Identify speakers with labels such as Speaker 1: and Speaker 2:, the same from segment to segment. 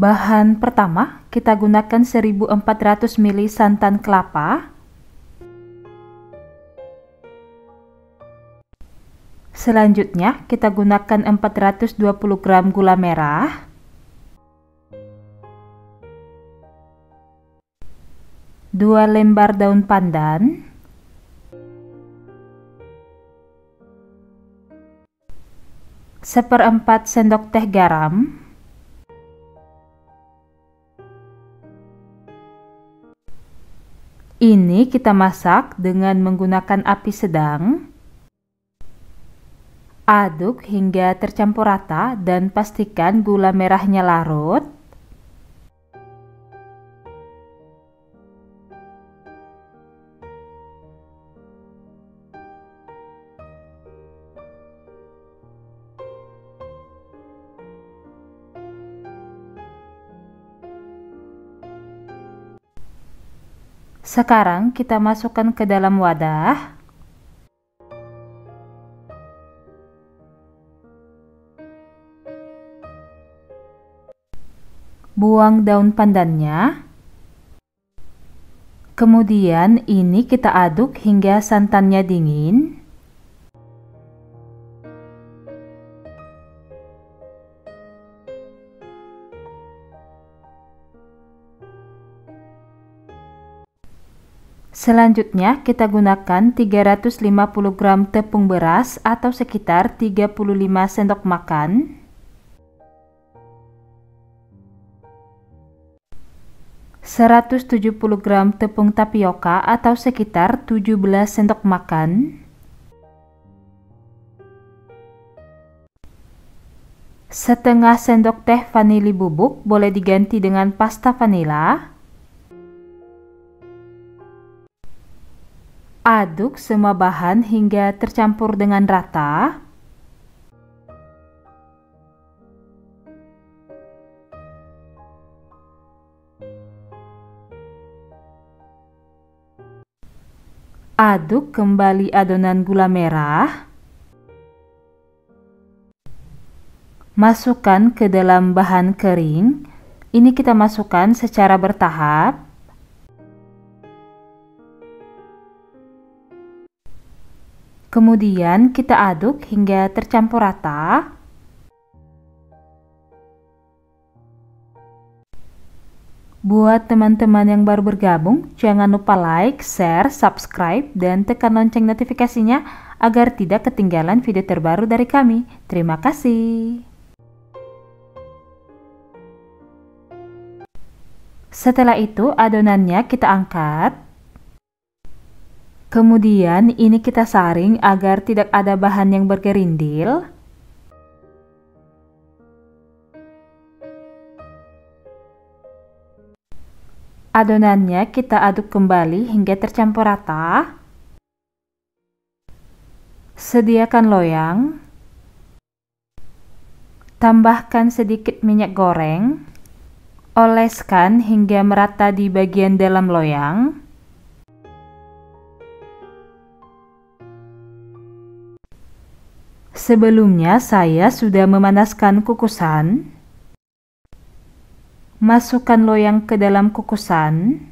Speaker 1: Bahan pertama, kita gunakan 1400 ml santan kelapa. Selanjutnya, kita gunakan 420 gram gula merah. Dua lembar daun pandan. Seperempat sendok teh garam. Ini kita masak dengan menggunakan api sedang. Aduk hingga tercampur rata dan pastikan gula merahnya larut. Sekarang kita masukkan ke dalam wadah. Buang daun pandannya. Kemudian ini kita aduk hingga santannya dingin. Selanjutnya kita gunakan 350 gram tepung beras atau sekitar 35 sendok makan. Puluh gram tepung tapioka atau sekitar 17 sendok makan. Setengah sendok teh vanili bubuk boleh diganti dengan pasta vanila. Aduk semua bahan hingga tercampur dengan rata. Aduk kembali adonan gula merah. Masukkan ke dalam bahan kering. Ini kita masukkan secara bertahap. Kemudian kita aduk hingga tercampur rata. Buat teman-teman yang baru bergabung, jangan lupa like, share, subscribe, dan tekan lonceng notifikasinya agar tidak ketinggalan video terbaru dari kami. Terima kasih. Setelah itu, adonannya kita angkat. Kemudian ini kita saring agar tidak ada bahan yang bergerindil. Adonannya kita aduk kembali hingga tercampur rata. Sediakan loyang. Tambahkan sedikit minyak goreng. Oleskan hingga merata di bagian dalam loyang. Sebelumnya saya sudah memanaskan kukusan. Masukkan loyang ke dalam kukusan.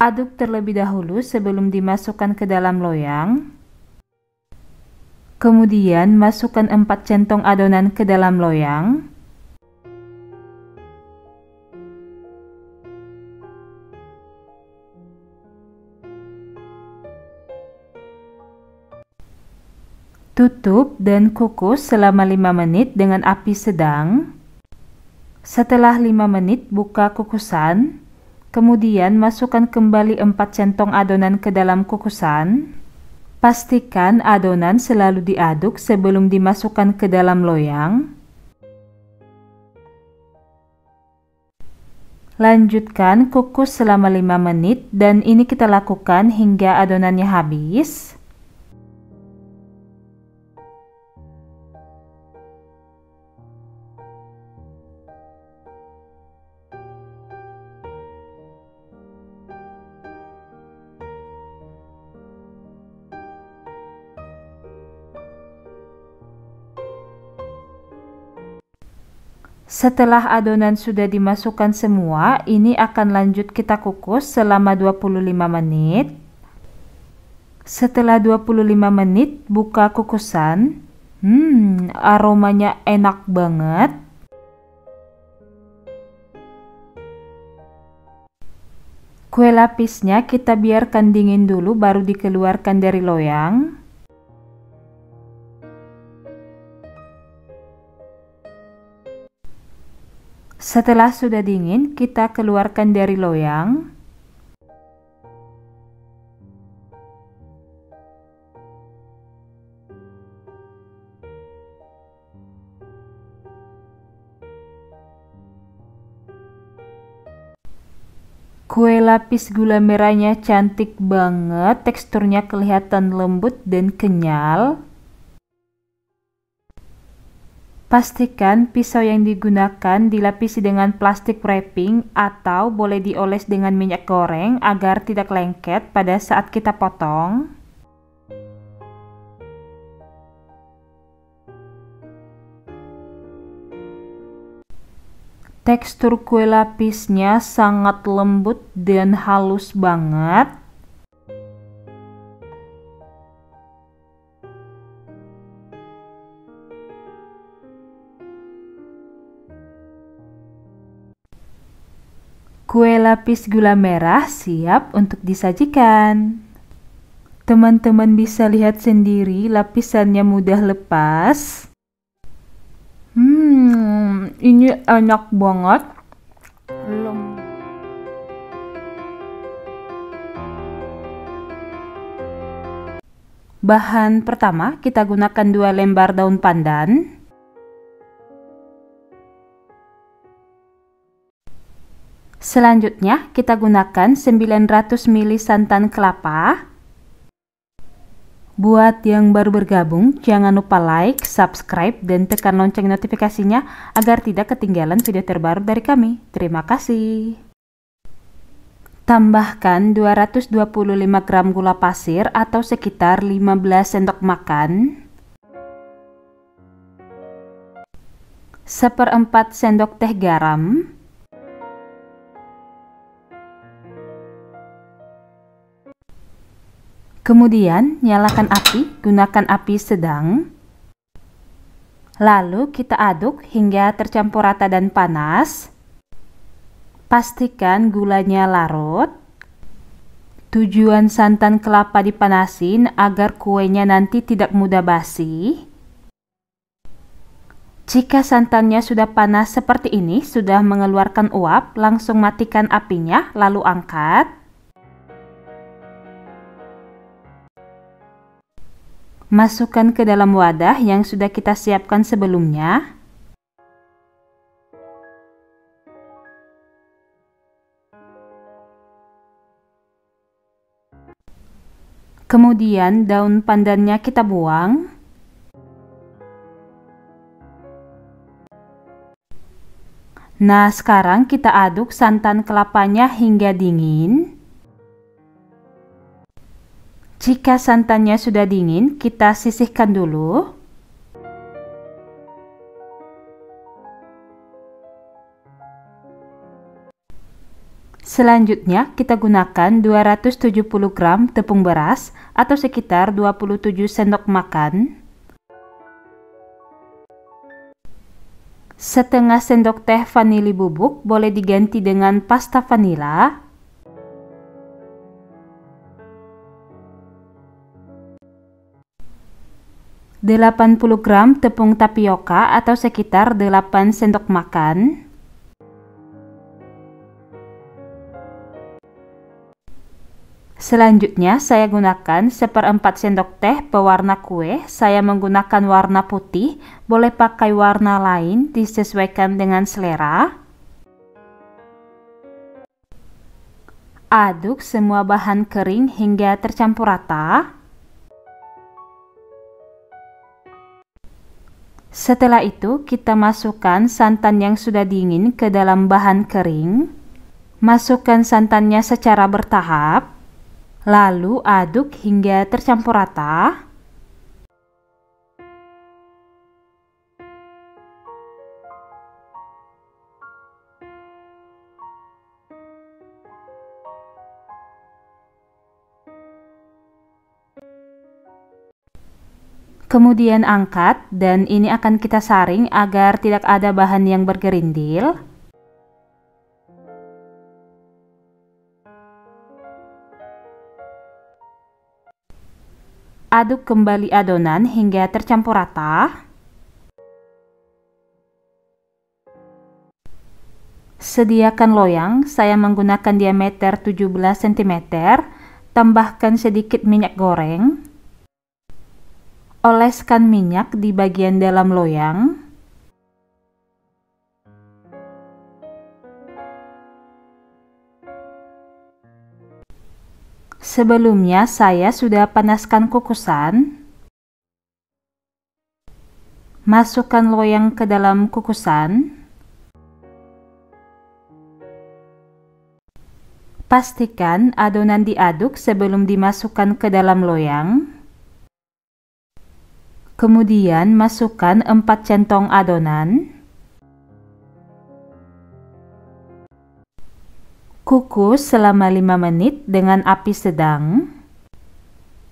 Speaker 1: Aduk terlebih dahulu sebelum dimasukkan ke dalam loyang. Kemudian masukkan 4 centong adonan ke dalam loyang. Tutup dan kukus selama 5 menit dengan api sedang. Setelah 5 menit buka kukusan, kemudian masukkan kembali 4 centong adonan ke dalam kukusan. Pastikan adonan selalu diaduk sebelum dimasukkan ke dalam loyang. Lanjutkan kukus selama 5 menit dan ini kita lakukan hingga adonannya habis. Setelah adonan sudah dimasukkan semua, ini akan lanjut kita kukus selama 25 menit. Setelah 25 menit buka kukusan. Hmm, aromanya enak banget. Kue lapisnya kita biarkan dingin dulu baru dikeluarkan dari loyang. Setelah sudah dingin, kita keluarkan dari loyang. Kue lapis gula merahnya cantik banget, teksturnya kelihatan lembut dan kenyal. Pastikan pisau yang digunakan dilapisi dengan plastik wrapping atau boleh dioles dengan minyak goreng agar tidak lengket pada saat kita potong. Tekstur kue lapisnya sangat lembut dan halus banget. Kue lapis gula merah siap untuk disajikan. Teman-teman bisa lihat sendiri lapisannya mudah lepas. Hmm, ini enak banget. Lem Bahan pertama kita gunakan dua lembar daun pandan. Selanjutnya, kita gunakan 900 ml santan kelapa. Buat yang baru bergabung, jangan lupa like, subscribe, dan tekan lonceng notifikasinya agar tidak ketinggalan video terbaru dari kami. Terima kasih. Tambahkan 225 gram gula pasir atau sekitar 15 sendok makan. Seperempat sendok teh garam. Kemudian nyalakan api, gunakan api sedang. Lalu kita aduk hingga tercampur rata dan panas. Pastikan gulanya larut. Tujuan santan kelapa dipanasin agar kuenya nanti tidak mudah basi. Jika santannya sudah panas seperti ini, sudah mengeluarkan uap, langsung matikan apinya, lalu angkat. Masukkan ke dalam wadah yang sudah kita siapkan sebelumnya. Kemudian daun pandannya kita buang. Nah, sekarang kita aduk santan kelapanya hingga dingin. Jika santannya sudah dingin, kita sisihkan dulu. Selanjutnya, kita gunakan 270 gram tepung beras atau sekitar 27 sendok makan. Setengah sendok teh vanili bubuk boleh diganti dengan pasta vanila 80 gram tepung tapioka atau sekitar 8 sendok makan. Selanjutnya saya gunakan seperempat sendok teh pewarna kue. Saya menggunakan warna putih, boleh pakai warna lain disesuaikan dengan selera. Aduk semua bahan kering hingga tercampur rata. Setelah itu, kita masukkan santan yang sudah dingin ke dalam bahan kering. Masukkan santannya secara bertahap, lalu aduk hingga tercampur rata. Kemudian angkat dan ini akan kita saring agar tidak ada bahan yang bergerindil. Aduk kembali adonan hingga tercampur rata. Sediakan loyang, saya menggunakan diameter 17 cm, tambahkan sedikit minyak goreng. Oleskan minyak di bagian dalam loyang. Sebelumnya saya sudah panaskan kukusan. Masukkan loyang ke dalam kukusan. Pastikan adonan diaduk sebelum dimasukkan ke dalam loyang. Kemudian masukkan 4 centong adonan. Kukus selama 5 menit dengan api sedang.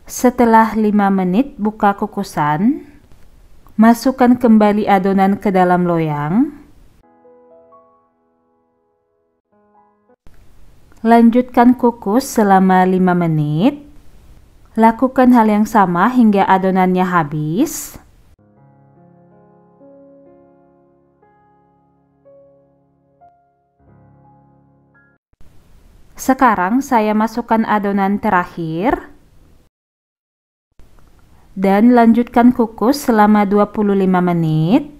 Speaker 1: Setelah 5 menit buka kukusan. Masukkan kembali adonan ke dalam loyang. Lanjutkan kukus selama 5 menit. Lakukan hal yang sama hingga adonannya habis. Sekarang saya masukkan adonan terakhir dan lanjutkan kukus selama 25 menit.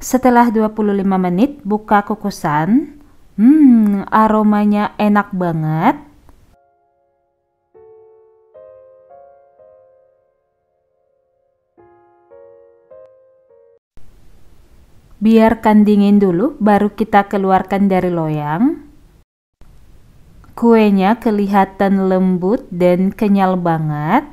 Speaker 1: Setelah 25 menit buka kukusan. Hmm, aromanya enak banget. Biarkan dingin dulu, baru kita keluarkan dari loyang. Kuenya kelihatan lembut dan kenyal banget.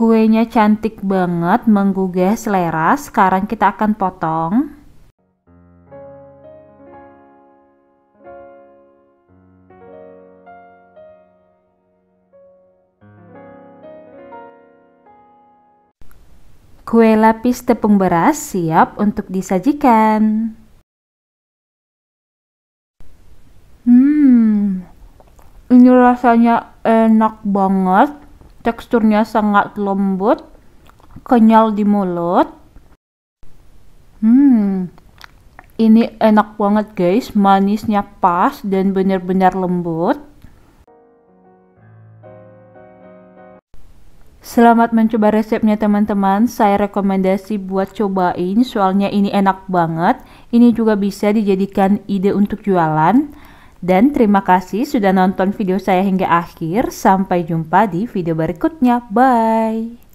Speaker 1: Kuenya cantik banget, menggugah selera. Sekarang kita akan potong. Kue lapis tepung beras siap untuk disajikan. Hmm, ini rasanya enak banget teksturnya sangat lembut, kenyal di mulut. Hmm, ini enak banget guys, manisnya pas dan benar-benar lembut. Selamat mencoba resepnya teman-teman, saya rekomendasi buat cobain soalnya ini enak banget. Ini juga bisa dijadikan ide untuk jualan. Dan terima kasih sudah nonton video saya hingga akhir. Sampai jumpa di video berikutnya. Bye.